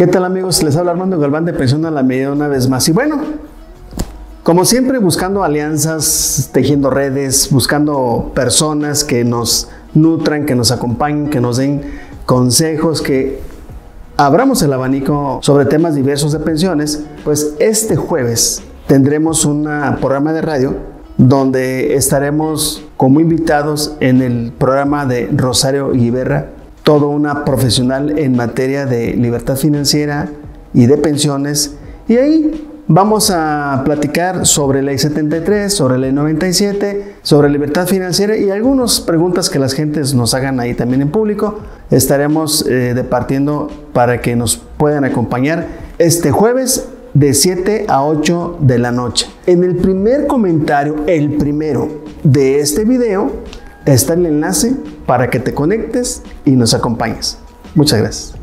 ¿Qué tal amigos? Les habla Armando Galván de Pensión a la Medida una vez más. Y bueno, como siempre buscando alianzas, tejiendo redes, buscando personas que nos nutran, que nos acompañen, que nos den consejos, que abramos el abanico sobre temas diversos de pensiones, pues este jueves tendremos un programa de radio donde estaremos como invitados en el programa de Rosario Guiberra, todo una profesional en materia de libertad financiera y de pensiones. Y ahí vamos a platicar sobre ley 73, sobre ley 97, sobre libertad financiera y algunas preguntas que las gentes nos hagan ahí también en público. Estaremos eh, departiendo para que nos puedan acompañar este jueves de 7 a 8 de la noche. En el primer comentario, el primero de este video, está el enlace para que te conectes y nos acompañes. Muchas gracias.